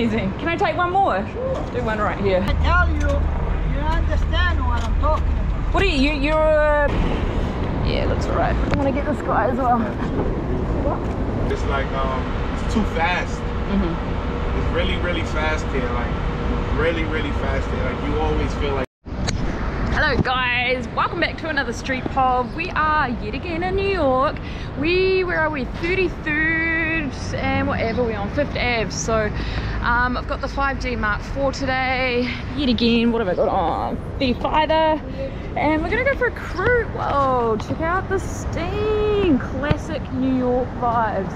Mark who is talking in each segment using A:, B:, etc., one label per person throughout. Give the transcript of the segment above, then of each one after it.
A: Amazing. Can I take one more? Do one right here.
B: I tell you, you understand what I'm talking about.
A: What are you? you you're. Uh... Yeah, looks alright. I'm gonna get this guy as well.
C: It's like um, it's too fast.
A: hmm
C: It's really, really fast here. Like really, really fast here. Like you always feel like.
A: Hello guys, welcome back to another street POV. We are yet again in New York. We, where are we? 33rd and whatever, we're on 5th Ave. So um, I've got the 5D Mark IV today. Yet again, what have I got on? B5er. And we're gonna go for a cruise. Whoa, check out the steam. Classic New York vibes.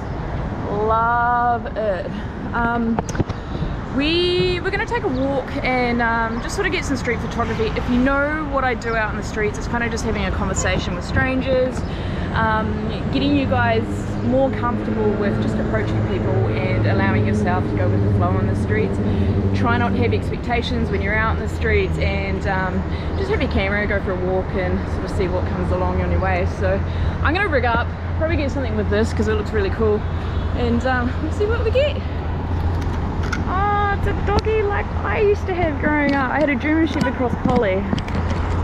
A: Love it. Um, we we're to take a walk and um, just sort of get some street photography if you know what I do out in the streets it's kind of just having a conversation with strangers um, getting you guys more comfortable with just approaching people and allowing yourself to go with the flow on the streets try not to have expectations when you're out in the streets and um, just have your camera go for a walk and sort of see what comes along on your way so I'm gonna rig up probably get something with this because it looks really cool and um, we'll see what we get Oh, it's a doggy like I used to have growing up. I had a German Shepherd Cross Collie.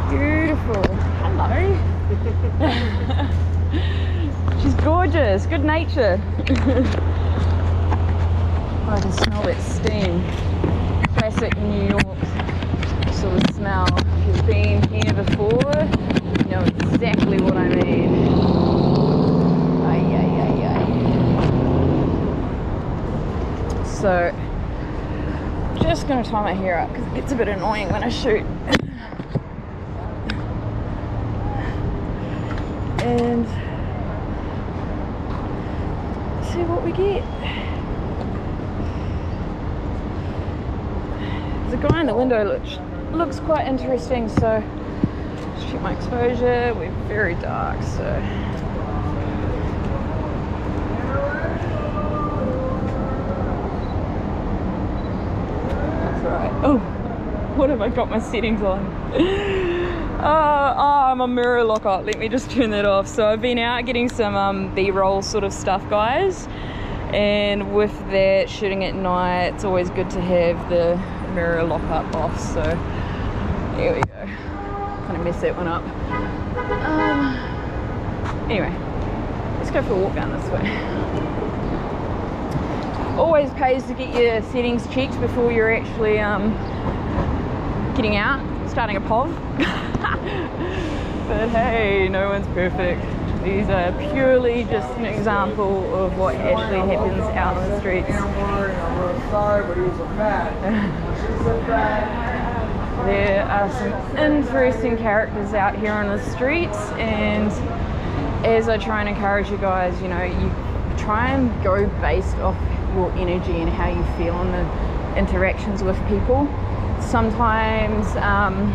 A: Beautiful. Hello. Gorgeous. Good nature. Oh, I can smell that steam. Classic New York sort of smell. If you've been here before, you know exactly what I mean. Ay, ay, ay, ay. So, just gonna tie my hair up because it gets a bit annoying when I shoot. and see what we get. There's a guy in the window looks looks quite interesting, so just check my exposure. We're very dark, so That's right. Oh, what have I got my settings on? Uh, oh, I'm a mirror lockup. Let me just turn that off. So I've been out getting some um, B-roll sort of stuff, guys. And with that, shooting at night, it's always good to have the mirror lockup off. So here we go. Kind of mess that one up. Um, anyway, let's go for a walk down this way always pays to get your settings checked before you're actually um, getting out, starting a POV. but hey, no one's perfect. These are purely just an example of what actually happens out on the streets. There are some interesting characters out here on the streets and as I try and encourage you guys, you know, you try and go based off your energy and how you feel in the interactions with people. Sometimes um,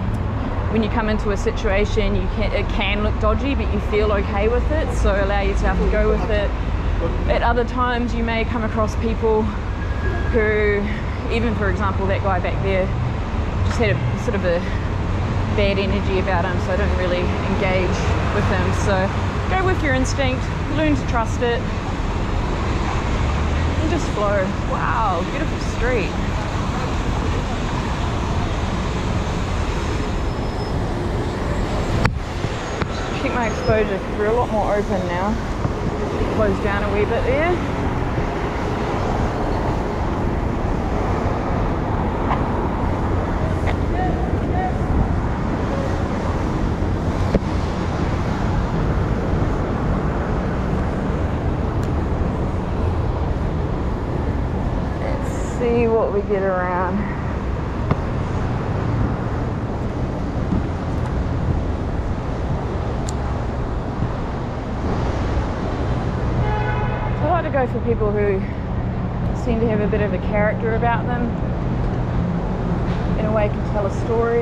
A: when you come into a situation, you can, it can look dodgy, but you feel okay with it, so allow yourself to go with it. At other times, you may come across people who, even for example, that guy back there, just had a sort of a bad energy about him, so I don't really engage with him. So go with your instinct, learn to trust it, and just flow. Wow, beautiful street. Check my exposure because we're a lot more open now. Close down a wee bit there. Let's see what we get around. I like to go for people who seem to have a bit of a character about them. In a way, can tell a story.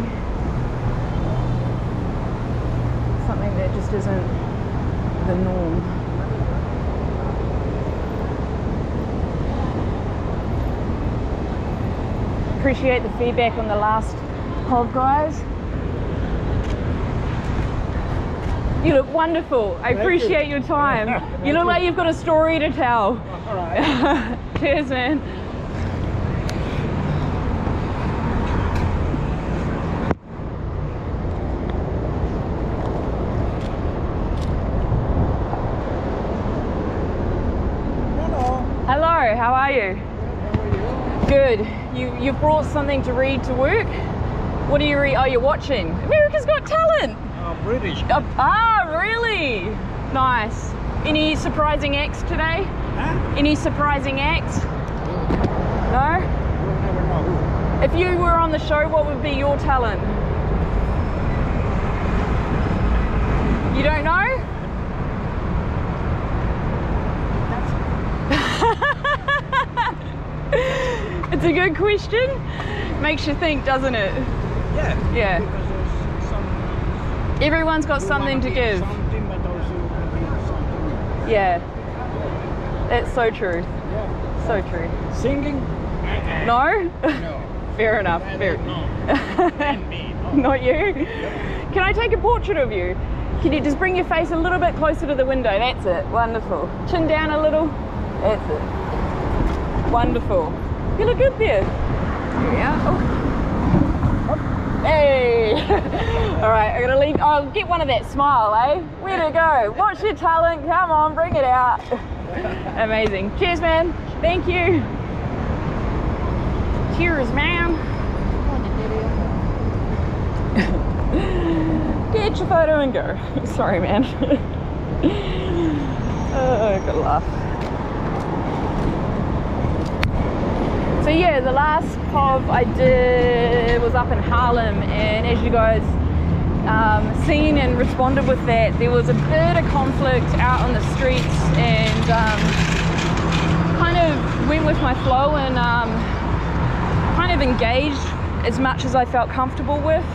A: Something that just isn't the norm. Appreciate the feedback on the last POV, guys. You look wonderful. I
B: Thank
A: appreciate you. your time. you look like you've got a story to tell.
B: All right.
A: Cheers, man. Hello, how are you? How are you? Good. You you brought something to read to work? What are you re? Oh, are you watching. America's Got Talent.
B: Uh, British.
A: Uh, ah really? Nice. Any surprising acts today?
B: Huh?
A: Any surprising acts? No.
B: We'll never know.
A: If you were on the show, what would be your talent? You don't know? it's a good question. Makes you think, doesn't it?
B: Yeah.
A: Yeah.
B: Because there's some.
A: Everyone's got something
B: wanna
A: give.
B: Something, but also something.
A: Yeah. That's so true.
B: Yeah.
A: So true.
B: Singing?
A: No?
B: No.
A: Fair enough. Fair.
B: no. And me. No.
A: Not you. Can I take a portrait of you? Can you just bring your face a little bit closer to the window? That's it. Wonderful. Chin down a little. That's it. Wonderful. You look good there. Here we are. Oh. Hey! All right, I'm gonna leave. I'll get one of that smile, eh? Where to go? What's your talent? Come on, bring it out. Amazing. Cheers, man. Thank you. Cheers, man. Get your photo and go. Sorry, man. oh, good laugh. So yeah, the last POV I did was up in Harlem, and as you guys um, seen and responded with that, there was a bit of conflict out on the streets, and um, kind of went with my flow and um, kind of engaged as much as I felt comfortable with.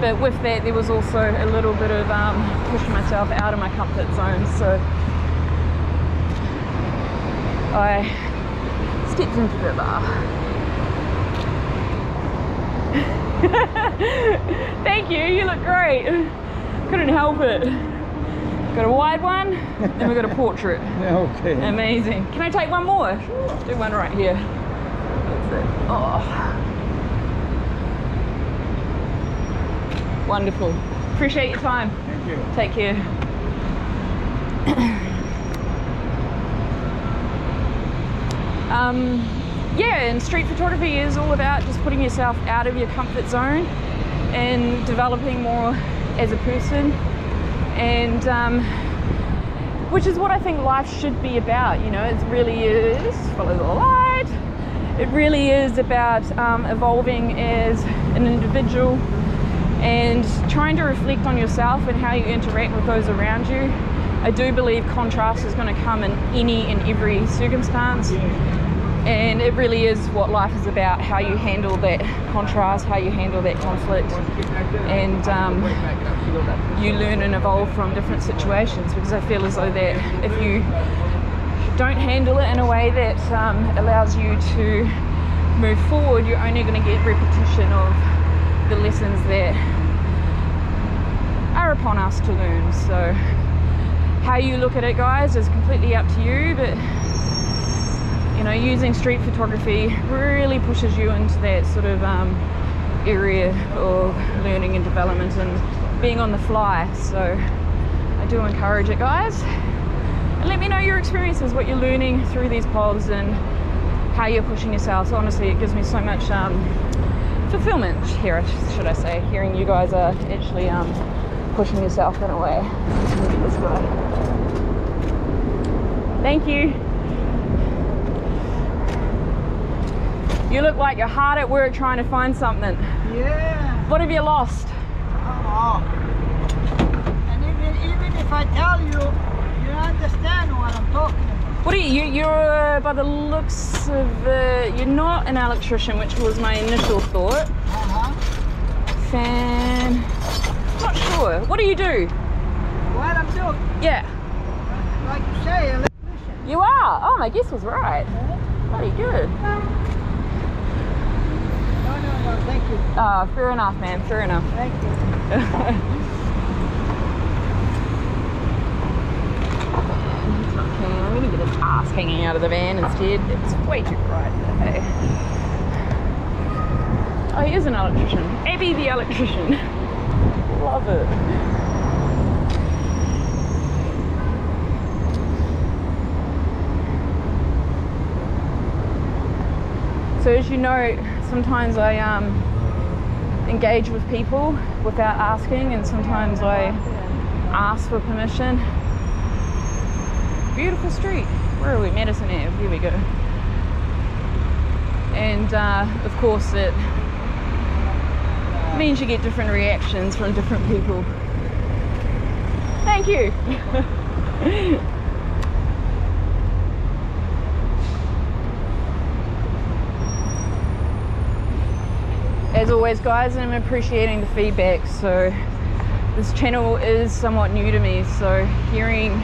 A: But with that, there was also a little bit of um, pushing myself out of my comfort zone. So I stepped into the bar. Thank you, you look great. Couldn't help it. Got a wide one, and we got a portrait.
B: Okay.
A: Amazing. Can I take one more? Do one right here. That's it. Oh. Wonderful. Appreciate your time.
B: Thank you.
A: Take care. um, yeah, and street photography is all about just putting yourself out of your comfort zone and developing more as a person. And um, which is what I think life should be about. You know, it really is follow the light. It really is about um, evolving as an individual and trying to reflect on yourself and how you interact with those around you. I do believe contrast is going to come in any and every circumstance, and it really is what life is about how you handle that contrast, how you handle that conflict, and um, you learn and evolve from different situations because I feel as though that if you don't handle it in a way that um, allows you to move forward, you're only going to get repetition of the lessons that are upon us to learn. So, how you look at it, guys, is completely up to you. But you know, using street photography really pushes you into that sort of um, area of learning and development and being on the fly. So, I do encourage it, guys. And let me know your experiences, what you're learning through these POVs, and how you're pushing yourself. So honestly, it gives me so much um, fulfillment here, should I say, hearing you guys are actually um, pushing yourself in a way. Thank you. You look like you're hard at work trying to find something.
B: Yeah.
A: What have you lost?
B: Oh. And even even if I tell you, you understand what I'm talking about.
A: What are you? you- You're, uh, by the looks of it, you're not an electrician, which was my initial thought.
B: Uh-huh.
A: Fan. Not sure. What do you do?
B: What I'm doing,
A: Yeah.
B: like you say, electrician.
A: You are. Oh, my guess was right. Uh-huh. Pretty good. Uh-huh.
B: No, no, no, thank you.
A: Ah, fair enough, man. Fair enough.
B: Thank you.
A: Okay, I'm gonna get a task hanging out of the van instead. It's way too bright. Hey. Oh, he is an electrician. Abby the electrician. Love it. So as you know, sometimes I um, engage with people without asking, and sometimes I ask for permission. Beautiful street. Where are we? Madison Ave. Here we go. And uh, of course, it means you get different reactions from different people. Thank you. As always, guys, I'm appreciating the feedback. So, this channel is somewhat new to me, so hearing.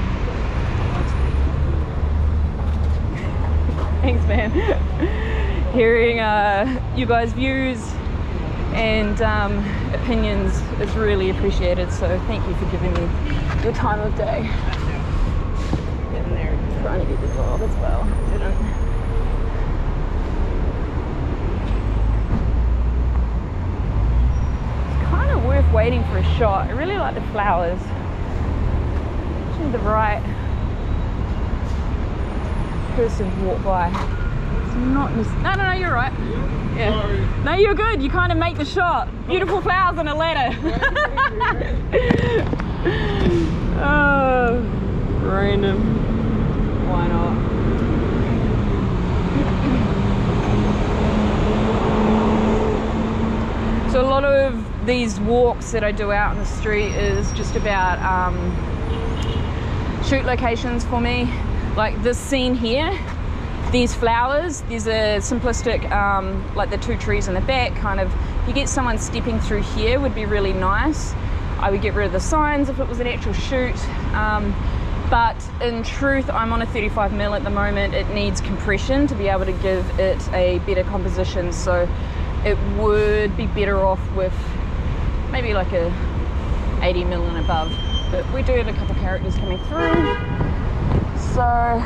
A: Thanks, man. hearing uh, you guys' views and um, opinions is really appreciated. So thank you for giving me your time of day. There, trying to get the job as well. Didn't. It's kind of worth waiting for a shot. I really like the flowers. Just the right person to walk by. It's not. No, no, no. You're right. Yeah. No, you're good. You kind of make the shot. Beautiful flowers on a ladder. oh, random. Why not? So a lot of these walks that I do out in the street is just about um, shoot locations for me. Like this scene here, these flowers, there's a simplistic, um, like the two trees in the back, kind of, if you get someone stepping through here would be really nice. I would get rid of the signs if it was an actual shoot. Um, but in truth, I'm on a 35 mil at the moment. It needs compression to be able to give it a better composition. So it would be better off with maybe like a 80 mil and above. But we do have a couple characters coming through. So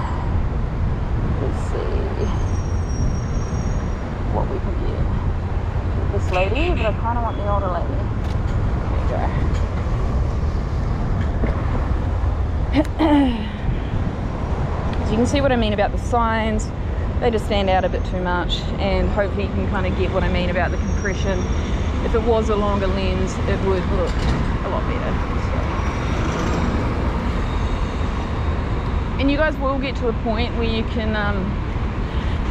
A: let's see what we can get. This lady, but I kind of want the older lady. There. So you can see what I mean about the signs. They just stand out a bit too much and hopefully you can kind of get what I mean about the compression. If it was a longer lens, it would look a lot better. So. And you guys will get to a point where you can um,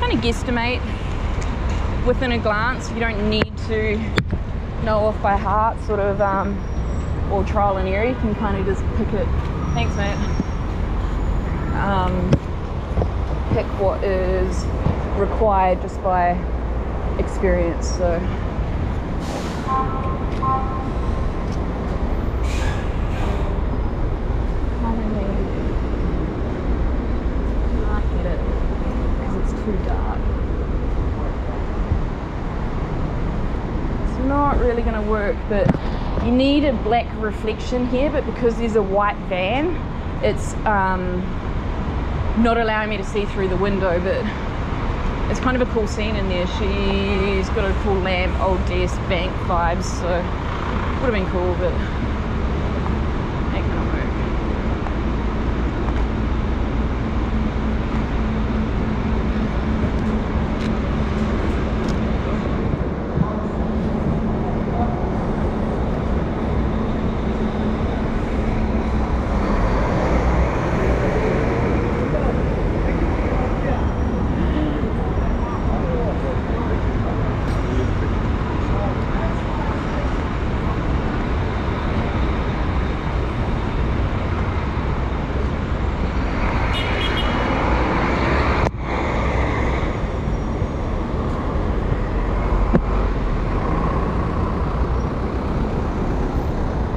A: kind of guesstimate within a glance. You don't need to know off by heart, sort of, um, or trial and error. You can kind of just pick it. Thanks, mate. Um, pick what is required just by experience. So. Really going to work, but you need a black reflection here. But because there's a white van, it's um, not allowing me to see through the window, but it's kind of a cool scene in there. She's got a cool lamp, old desk, bank vibes, so would have been cool, but ain't gonna work.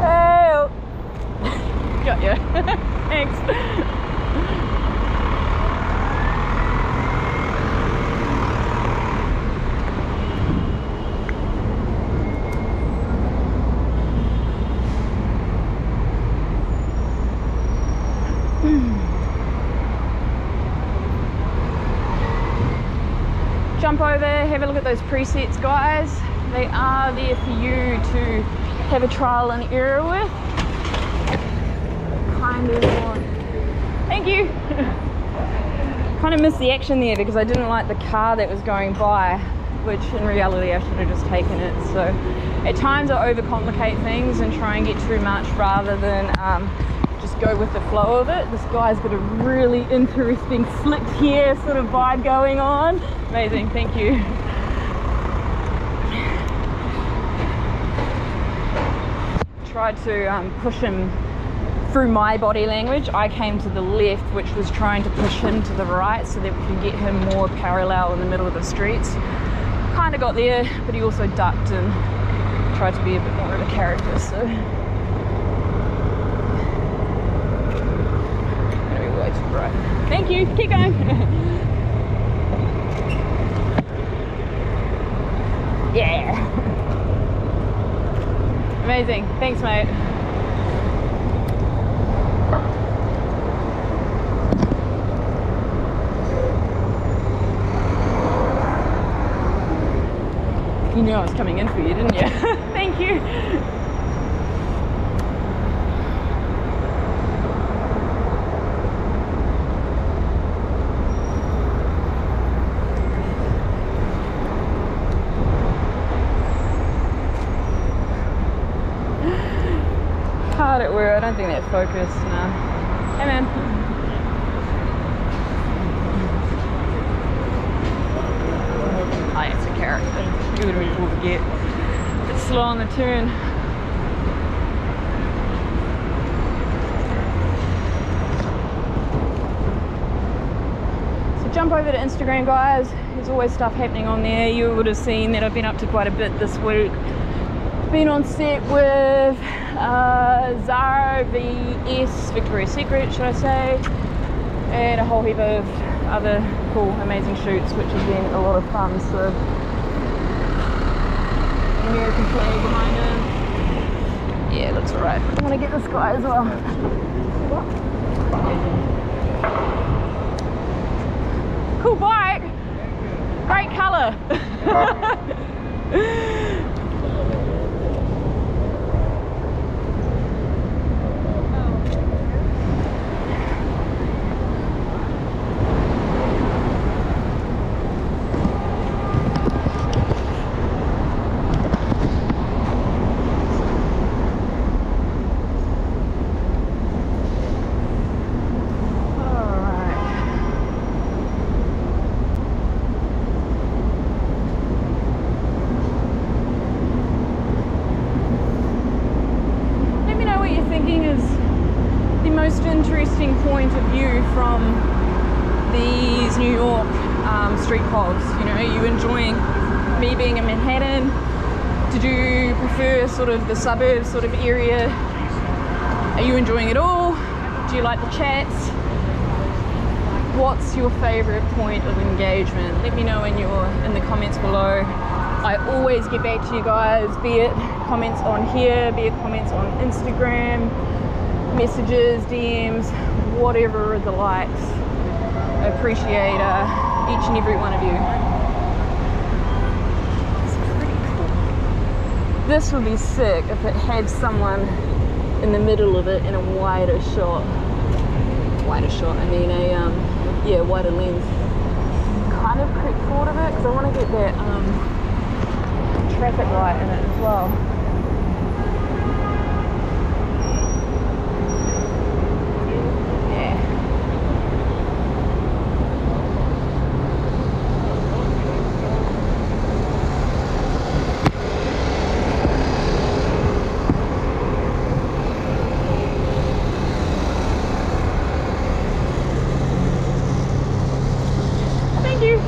A: Hey! Got you. Thanks. Jump over, have a look at those presets, guys. They are there for you to have a trial and error with. Kind of want. Thank you. kind of missed the action there because I didn't like the car that was going by. which in reality I should have just taken it. So at times I overcomplicate things and try and get too much rather than um, just go with the flow of it. This guy's got a really interesting slicked hair sort of vibe going on. Amazing, thank you. Tried to um, push him through my body language, I came to the left, which was trying to push him to the right so that we could get him more parallel in the middle of the streets. Kind of got there, but he also ducked and tried to be a bit more of a character, so. Bright. Thank you, keep going. yeah. Amazing, thanks mate. You knew I was coming in for you, didn't you? Thank you. Hard at work. I don't think that focused. No. Hey man. Oh, it's a character. You would have been forget. It's slow on the turn. So jump over to Instagram, guys. There's always stuff happening on there. You would have seen that I've been up to quite a bit this week. Been on set with uh, Zara VS Victoria's Secret, should I say, and a whole heap of other cool, amazing shoots, which has been a lot of fun. So, American flag behind him. Yeah, looks alright. I'm gonna get this guy as well. Cool bike. Great colour. Alright. Let me know what you're thinking is the most interesting point of view from these New York um, street POVs. You know, are you enjoying me being in Manhattan? Did you prefer suburbs sort of area? Are you enjoying it all? Do you like the chats? What's your favorite point of engagement? Let me know in your in the comments below. I always get back to you guys, be it comments on here, be it comments on Instagram, messages, DMs, whatever the likes. I appreciate uh, each and every one of you. It's pretty cool. This would be sick if it had someone in the middle of it in a wider shot. Wider shot, I mean a um, yeah, wider lens. Kind of creep forward of it because I want to get that um, traffic light in it as well. Yeah. Thank you.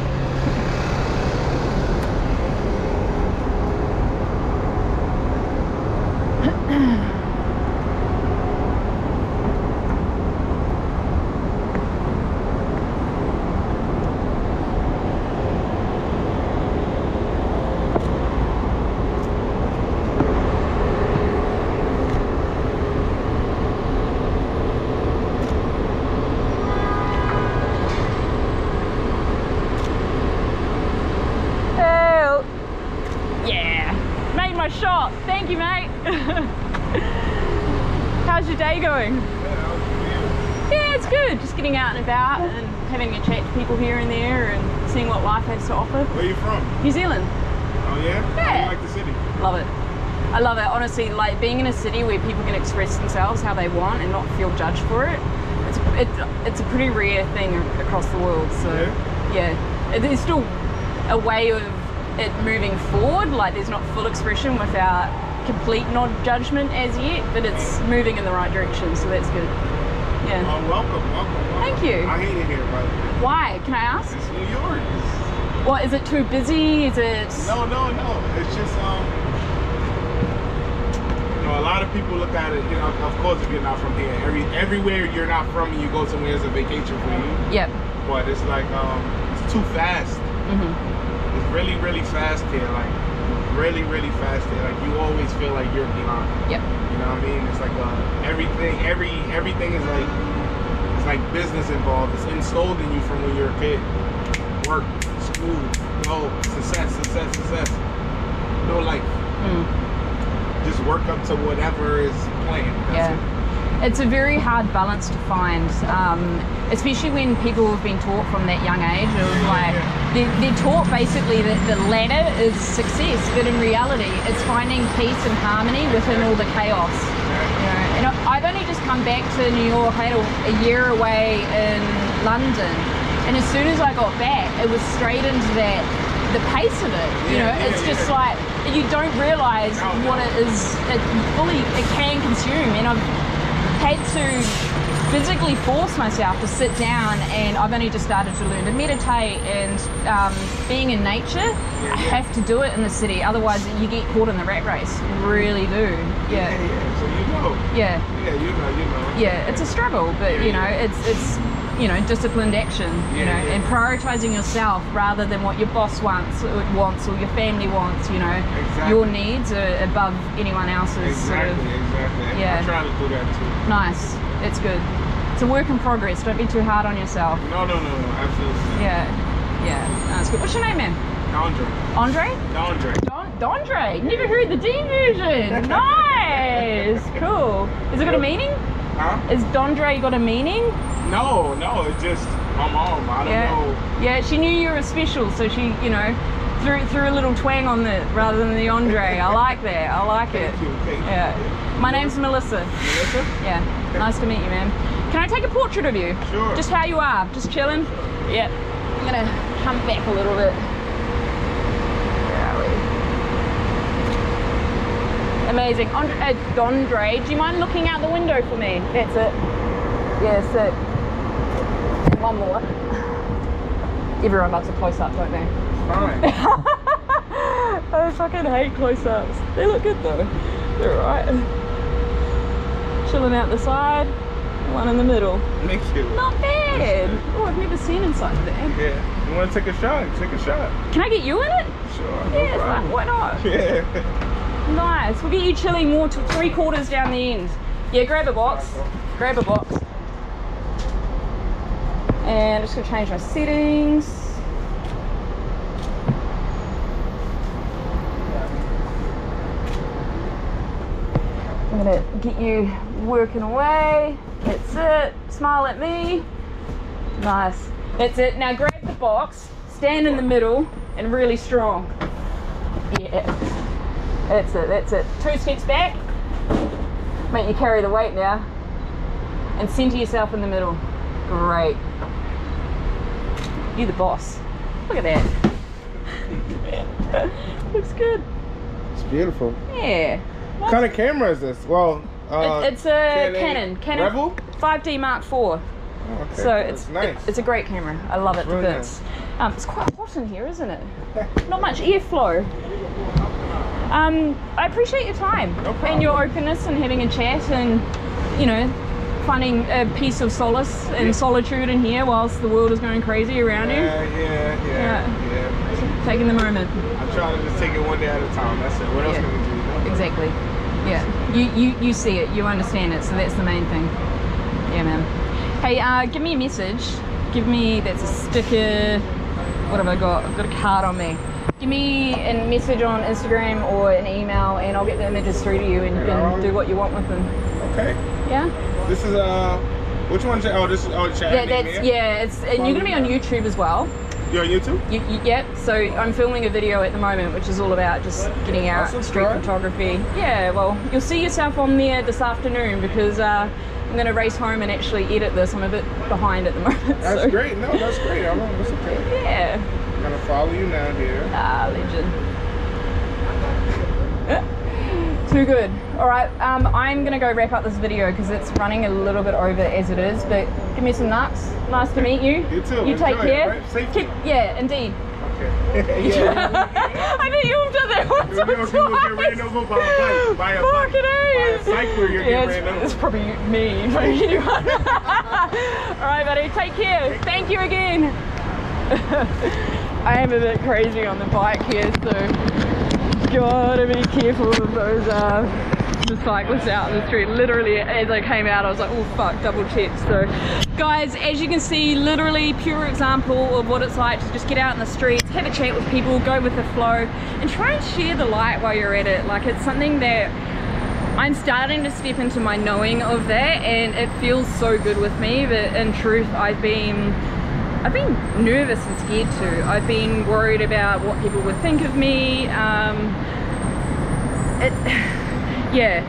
A: Help. Yeah. Made my shot. Thank you, mate. How's your day going? Yeah, it's good. Just getting out and about and having a chat to people here and there and seeing what life has to offer.
C: Where are you from?
A: New Zealand,
C: Oh yeah?
A: Yeah.
C: like the city?
A: love it. I love it. Honestly, like being in a city where people can express themselves how they want and not feel judged for it. It's it, it's a pretty rare thing across the world. So
C: Yeah?
A: yeah, there's still a way of it moving forward. Like there's not full expression without complete non-judgment as yet, but it's moving in the right direction. So that's good. Yeah.
C: Oh, welcome, welcome.
A: Thank you.
C: I hate it here, but
A: Why? Can I ask?
C: it's New York. It's-
A: What is it too busy? Is it?
C: No, no, no. It's just um. You know, a lot of people look at it. You know, of course, if you're not from here, every everywhere you're not from, and you go somewhere as a vacation for you.
A: Yep.
C: But it's like um, it's too fast.
A: hmm
C: It's really, really fast here. Like really, really fast here. Like you always feel like you're behind.
A: Yep.
C: You know what I mean? It's like uh, everything, every everything is like like business involved. It's installed in you from when you're a kid. Work, school, go, success, success, success. No life.
A: Mm.
C: Just work up to whatever is planned. That's
A: Yeah.
C: it.
A: It's a very hard balance to find, um, especially when people have been taught from that young age of like, they're, they're taught basically that the ladder is success, but in reality, it's finding peace and harmony within all the chaos. And I've only just come back to New York. I had a, a year away in London, and as soon as I got back, it was straight into that the pace of it. You
C: Yeah,
A: know,
C: yeah,
A: it's just
C: yeah.
A: like you don't realize
C: No, no.
A: what it is. It fully it can consume, and I've had to physically force myself to sit down and I've only just started to learn to meditate and um, being in nature I
C: yeah.
A: have to do it in the city otherwise you get caught in the rat race You really do
C: Yeah,
A: yeah
C: yeah. So you know.
A: yeah
C: Yeah, you know, you know.
A: yeah it's a struggle but
C: Yeah,
A: you know it's it's you know disciplined action you know and prioritizing yourself rather than what your boss wants or wants or your family wants you know
C: Exactly.
A: your needs are above anyone else's sort
C: Exactly,
A: of
C: exactly.
A: Yeah.
C: I try to do that too.
A: Nice. It's good. It's a work in progress. Don't be too hard on yourself.
C: No, no, no, no. Absolutely.
A: Yeah. Yeah. That's good. What's your name, man?
C: Andre.
A: Andre?
C: Dondre.
A: Don Dondre. Never heard the D version. Nice. Cool. Is it got a meaning?
C: Huh?
A: Is Dondre got a meaning?
C: No, no. It's just my mom. I don't
A: Yeah.
C: know.
A: Yeah. She knew you were special, so she, you know, threw threw a little twang on it rather than the Andre. I like that. I like it.
C: You. Thank you.
A: Yeah. My name's Melissa.
C: Melissa?
A: Yeah. Nice to meet you, man. Can I take a portrait of you?
C: Sure.
A: Just how you are, just chilling. Yep. I'm gonna come back a little bit. Where are we? Amazing. Andre, uh, Dondre, do you mind looking out the window for me? That's it. Yeah, sick. And one more. Everyone loves a close up, don't they?
C: Fine.
A: I fucking hate close ups. They look good though. They're alright. Chilling out the side, one in the middle. Not bad. Oh, I've never seen inside there.
C: Yeah. You want to take a shot? Take a shot.
A: Can I get you in it?
C: Sure. No
A: Yeah, fuck, why not?
C: Yeah.
A: Nice. We'll get you chilling more to three quarters down the end. Yeah, grab a box. Grab a box. And I'm just gonna change my settings. I'm gonna get you working away. That's it. Smile at me. Nice. That's it. Now grab the box, stand in the middle, and really strong. Yeah. That's it, that's it. Two steps back. Make you carry the weight now. And center yourself in the middle. Great. You're the boss. Look at that. Looks good.
C: It's beautiful.
A: Yeah.
C: What kind of camera is this? Well, uh,
A: It- it's a
C: Canon
A: Canon.
C: Rebel?
A: 5D Mark IV.
C: Oh, okay.
A: So it's
C: nice.
A: it- it's a great camera. I love it to
C: Really
A: bits. Um, it's quite hot in here, isn't it? Not much airflow. Um, I appreciate your time
C: No
A: and your openness and having a chat and you know finding a piece of solace and
C: Yeah.
A: solitude in here whilst the world is going crazy around
C: yeah,
A: you.
C: yeah, yeah, yeah, yeah.
A: Taking the moment.
C: I'm trying to just take it one day at a time. That's it. What else
A: Yeah.
C: can we do?
A: Exactly. Yeah. You, you you see it. You understand it. So that's the main thing. Yeah, man. Hey, uh, give me a message. Give me that's a sticker. What have I got? I've got a card on me. Give me a message on Instagram or an email, and I'll get the images through to you, and you can do what you want with them.
C: Okay.
A: Yeah.
C: This is uh Which one's oh, this is, oh, chat
A: Yeah, that's yeah. It's and you're gonna be on YouTube as well.
C: You on YouTube?
A: You, you, yep. So I'm filming a video at the moment, which is all about just getting out street photography. Yeah. Well, you'll see yourself on there this afternoon because uh, I'm gonna race home and actually edit this. I'm a bit behind at the moment.
C: That's
A: so,
C: great. No, that's great. I'm, that's okay.
A: Yeah.
C: I'm gonna follow you now here.
A: Ah, legend. Too good. All right, um, I'm gonna go wrap up this video because it's running a little bit over as it is. But give me some nuts. Nice to meet you.
C: You too.
A: You take
C: Enjoy it,
A: care.
C: right?
A: Keep, yeah, indeed.
C: Okay. yeah.
A: I bet you've done that once
C: You know,
A: or
C: get
A: twice.
C: over by a bike, by a bike, by a
A: A's.
C: You're
A: Yeah,
C: getting
A: it's, it's probably me. All right, buddy. Take care. Thank you again. I am a bit crazy on the bike here, so gotta be careful of those uh, the cyclists out in the street. Literally, as I came out, I was like, oh fuck, double check. So, guys, as you can see, literally pure example of what it's like to just get out in the streets, have a chat with people, go with the flow, and try and share the light while you're at it. Like it's something that I'm starting to step into my knowing of that and it feels so good with me but in truth I've been I've been nervous and scared too. I've been worried about what people would think of me. Um, it, yeah,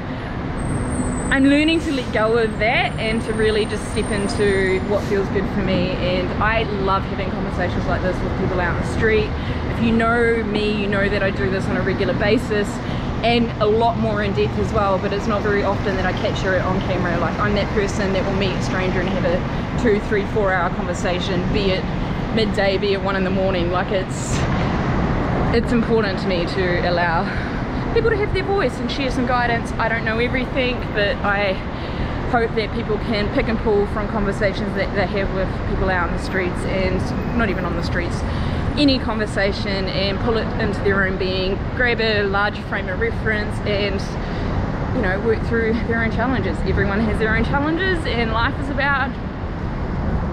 A: I'm learning to let go of that and to really just step into what feels good for me. And I love having conversations like this with people out in the street. If you know me, you know that I do this on a regular basis and a lot more in depth as well. But it's not very often that I capture it on camera. Like I'm that person that will meet a stranger and have a two, three, four hour conversation, be it midday, be it one in the morning. Like it's it's important to me to allow people to have their voice and share some guidance. I don't know everything, but I hope that people can pick and pull from conversations that they have with people out in the streets and not even on the streets, any conversation and pull it into their own being, grab a larger frame of reference and you know, work through their own challenges. Everyone has their own challenges and life is about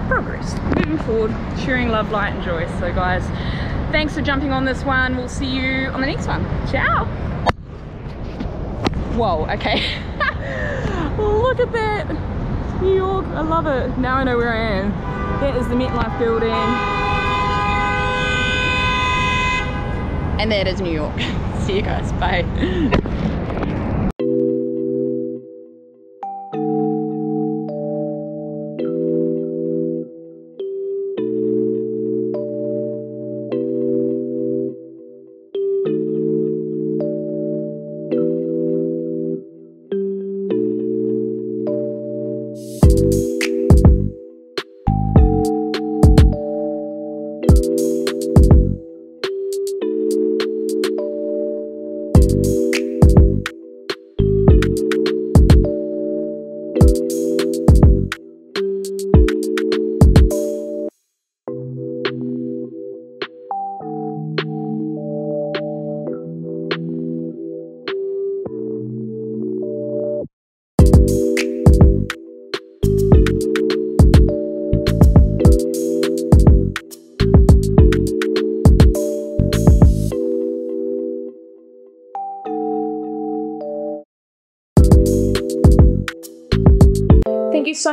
A: progress, moving forward, sharing love, light and joy. So guys, thanks for jumping on this one. We'll see you on the next one. Ciao. Whoa, okay. Oh, look at that. New York, I love it. Now I know where I am. That is the MetLife building. And that is New York. See you guys, bye.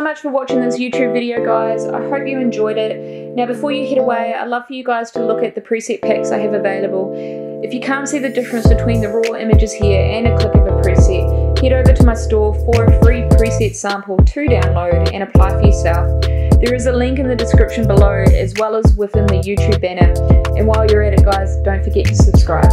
A: much for watching this YouTube video, guys. I hope you enjoyed it. Now, before you head away, I'd love for you guys to look at the preset packs I have available. If you can't see the difference between the raw images here and a click of a preset, head over to my store for a free preset sample to download and apply for yourself. There is a link in the description below as well as within the YouTube banner. And while you're at it, guys, don't forget to subscribe.